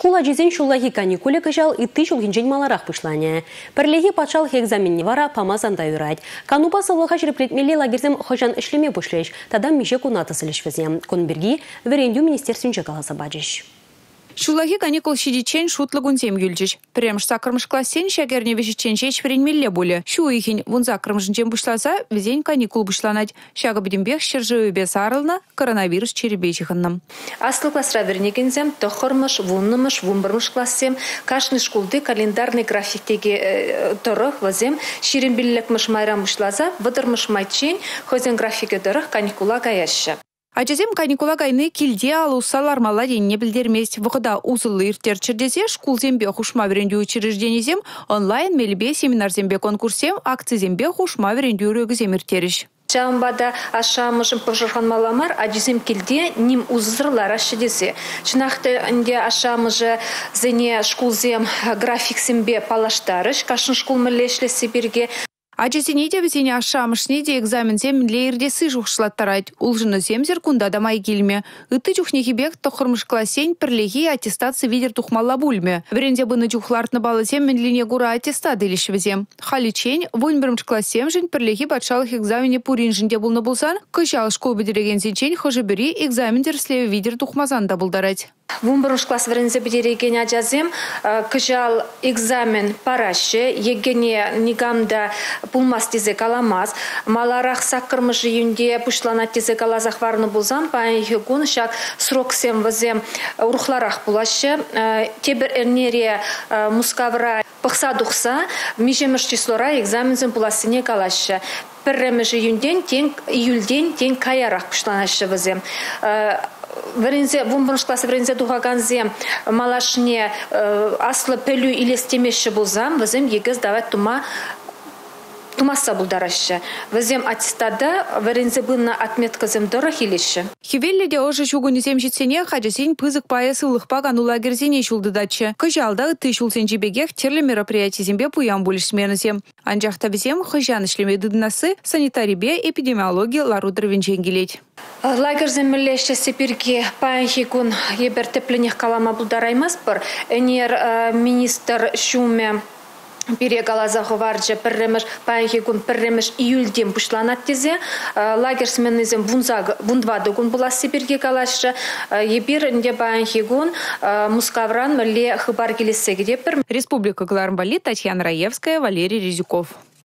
Школа жизен шуллахи каникуле кыжал итты шулгинжен маларах пышлане. Пірлеги патшал экзаменне вара памазанда юрать. Канупа сылыға жіріплетмелі лагерзем хожан ішлеме пышлеш, тадам меже куната сілішвізем. Конберги верендю министерствінче каласа бачыш. Шулахи каникул шидичен шутлыгунзем юльчич. Премш сакрмыш классен шагерне вешичен шеч мелле боле. Шу ихин вун закрмышынчен бушласа, везень каникул бушланать. Шага бидимбех шержы бе сарылна, коронавирус черебечихынным. Аслы классра вернегензем, тохырмыш, вуннымыш, вунбырмыш классем, кашны шкулды календарный графиктеге э, торых вазем, ширин биллекмыш майрам бушлаза, выдырмыш майчен, хозен графике торых каникула гаяща. Ачазем каникула кайны килде алусалар мала денне билдермес. Вғыда узылы иртер чірдезе шкулзембе хушма веренді учрежденезем онлайн мелбе семинарзембе конкурсем акцизембе хушма веренді үрегізем иртеріш. Чамбада ашамышым пожырхан маламар, аджизем килде ним узырлар ашидесе. Чынахты инде ашамыжы зене шкулзем графиксембе палаштарыш, кашын шкул мілешлесі берге Ачасене де бізене ашамышне де экзамензем лейірдесі жұқшылаттарайд. Улжыны земзер кунда дамай келме. Үтті жүхнехебек тоқырмыш классен пірлеги аттестация видер тухмалла бульме. Веренде бұны жүхлартны балызем менлине гура аттестат елішвізем. Халичен, вон бірімш классем жын пірлеги батшалық экзамене пурин жінде бұлны болсан, күшал школ бедереген зенчен хожы бірі экзамендер слеве видер тухмазан да. Вумбырыш класс варензе бедереген ажазем, күжал экзамен парашы, егене нигамда пулмас тезе каламаз. Маларах саккырмыш юнде пушлана тезе калазах варны булзам, пайн хюгун шак срок сем вазем урухларах булашы. Тебер эрнере мускавра пықса дұқса, межеміш числора экзамензен буласыне калашы. Пірреміш июнден, тен, июльден, тен каярақ пушланашы вазем врензе вумбырыш классы врензе тухаганзе малашне аслы пелю илестемеші болзам візім егіз давай тума тумаса булдарашы. Візем аттестада варензе бынна отметказым дора хилеші. Хивелледе ожы шугунезем жетсене хажасен пызык паясы улықпаган улагерзене шулдыдачы. Кыжалда ты шулсен жибегех терлі мероприятизембе пуян булишсменізем. Анжақта бізем хыжан ішлеме дыдынасы санитарибе эпидемиология ларудыр венченгелет. Лагерзем мілешчесі бірге паянхи күн ебір тепленех калама бұлдараймас бір. Энер министр шуме перегалазағы варджа пірреміш, паянхи күн пірреміш июльден бұшланат тезе. Бұла сибирге күн мускавран Республика Глармбали, Татьяна Раевская, Валерий Резюков.